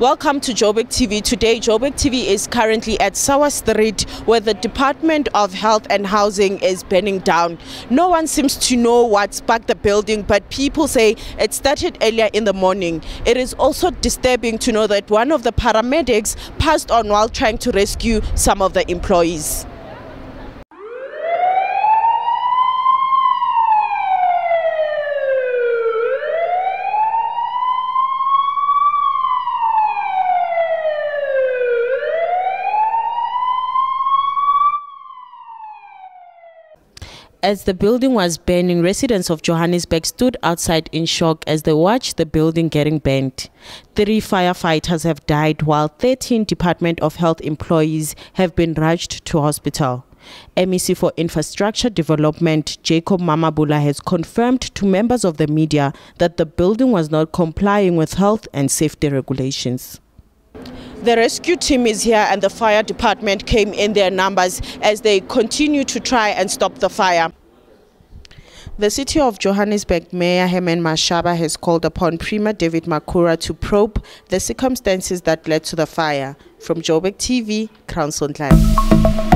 Welcome to Joburg TV. Today, Joburg TV is currently at Sauer Street where the Department of Health and Housing is burning down. No one seems to know what sparked the building, but people say it started earlier in the morning. It is also disturbing to know that one of the paramedics passed on while trying to rescue some of the employees. As the building was burning, residents of Johannesburg stood outside in shock as they watched the building getting burnt. Three firefighters have died while 13 Department of Health employees have been rushed to hospital. MEC for Infrastructure Development, Jacob Mamabolo, has confirmed to members of the media that the building was not complying with health and safety regulations. The rescue team is here and the fire department came in their numbers as they continue to try and stop the fire. The City of Johannesburg Mayor Herman Mashaba has called upon Premier David Makhura to probe the circumstances that led to the fire. From Joburg TV, Crown Live.